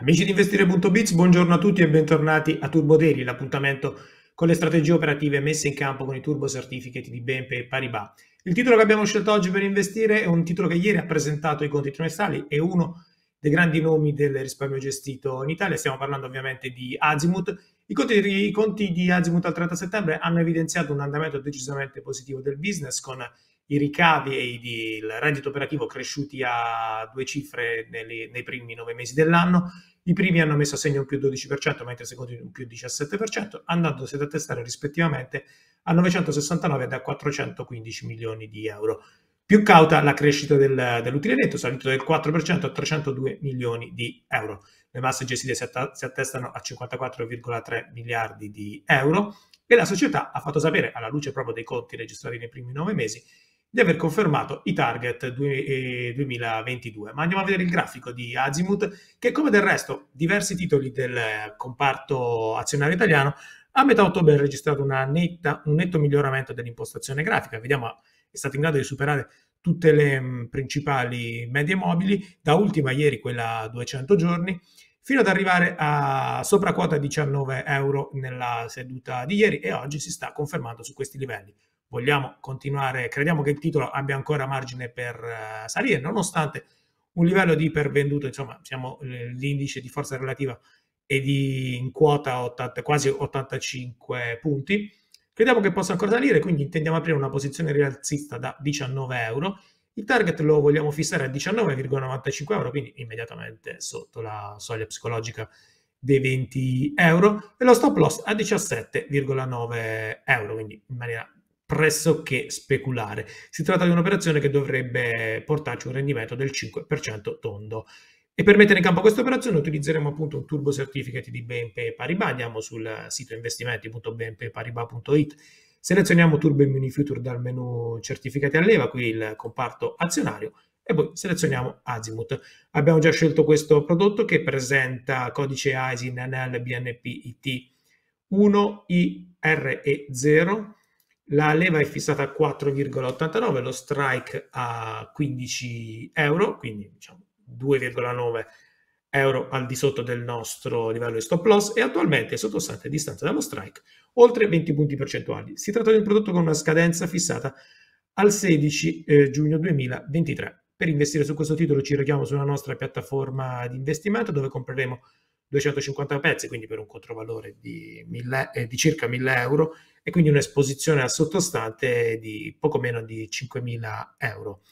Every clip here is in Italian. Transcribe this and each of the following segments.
Amici di investire.biz, buongiorno a tutti e bentornati a Turbo Daily, l'appuntamento con le strategie operative messe in campo con i turbo certificati di BNP e Paribas. Il titolo che abbiamo scelto oggi per investire è un titolo che ieri ha presentato i conti trimestrali, è uno dei grandi nomi del risparmio gestito in Italia, stiamo parlando ovviamente di Azimut. I conti, I conti di Azimut al 30 settembre hanno evidenziato un andamento decisamente positivo del business con i ricavi e il reddito operativo cresciuti a due cifre nei, nei primi nove mesi dell'anno. I primi hanno messo a segno un più 12%, mentre i secondi un più 17%, andandosi ad attestare rispettivamente a 969 e a 415 milioni di euro. Più cauta la crescita del, dell'utile netto, salito del 4% a 302 milioni di euro. Le masse gestite si, attestano a 54,3 miliardi di euro e la società ha fatto sapere, alla luce proprio dei conti registrati nei primi nove mesi, di aver confermato i target 2022. Ma andiamo a vedere il grafico di Azimut, che come del resto diversi titoli del comparto azionario italiano a metà ottobre ha registrato netta, un netto miglioramento dell'impostazione grafica. Vediamo, è stato in grado di superare tutte le mh, principali medie mobili, da ultima ieri quella a 200 giorni, fino ad arrivare a sopra quota 19 euro nella seduta di ieri e oggi si sta confermando su questi livelli vogliamo continuare, crediamo che il titolo abbia ancora margine per uh, salire, nonostante un livello di ipervenduto, insomma, siamo l'indice di forza relativa è di in quota 80, quasi 85 punti. Crediamo che possa ancora salire, quindi intendiamo aprire una posizione rialzista da 19 euro. Il target lo vogliamo fissare a 19,95 euro, quindi immediatamente sotto la soglia psicologica dei 20 euro e lo stop loss a 17,9 euro, quindi in maniera pressoché speculare. Si tratta di un'operazione che dovrebbe portarci un rendimento del 5% tondo. E per mettere in campo questa operazione utilizzeremo appunto un turbo certificate di BNP Paribas, andiamo sul sito investimenti.bnpparibas.it, selezioniamo Turbo Immuni Future dal menu certificati a leva, qui il comparto azionario, e poi selezioniamo Azimut. Abbiamo già scelto questo prodotto che presenta codice ISIN NL BNP IT 1IRE0 la leva è fissata a 4,89, lo strike a 15 euro, quindi diciamo 2,9 euro al di sotto del nostro livello di stop loss e attualmente è sottostante a distanza dallo strike oltre 20 punti percentuali. Si tratta di un prodotto con una scadenza fissata al 16 eh, giugno 2023. Per investire su questo titolo ci rechiamo sulla nostra piattaforma di investimento dove compreremo 250 pezzi, quindi per un controvalore di, mille, eh, di circa 1000 euro e quindi un'esposizione al sottostante di poco meno di 5.000 euro.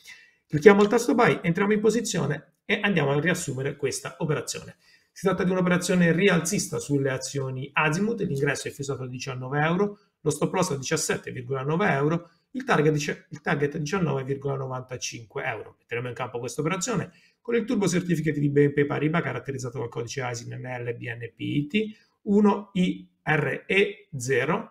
Clicchiamo il tasto buy, entriamo in posizione e andiamo a riassumere questa operazione. Si tratta di un'operazione rialzista sulle azioni Azimut, l'ingresso è fissato a 19 euro, lo stop loss a 17,9 euro, il target, il target a 19,95 euro. Metteremo in campo questa operazione con il turbo certificate di BNP Paribas caratterizzato dal codice ASIN NLBNPIT 1IRE0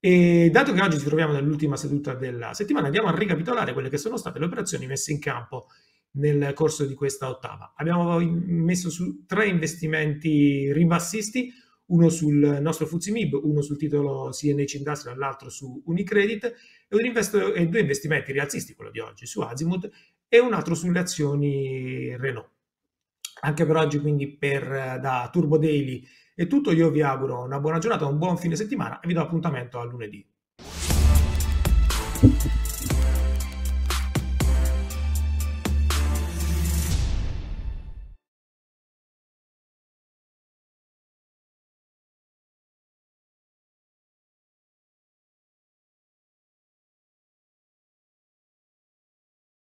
e dato che oggi ci troviamo nell'ultima seduta della settimana, andiamo a ricapitolare quelle che sono state le operazioni messe in campo nel corso di questa ottava. Abbiamo messo su tre investimenti ribassisti, uno sul nostro Fuzimib, uno sul titolo CNH Industrial, l'altro su Unicredit, e, investo- e due investimenti rialzisti, quello di oggi su Azimut, e un altro sulle azioni Renault. Anche per oggi, quindi, per, da Turbo Daily è tutto, io vi auguro una buona giornata, un buon fine settimana e vi do appuntamento a lunedì.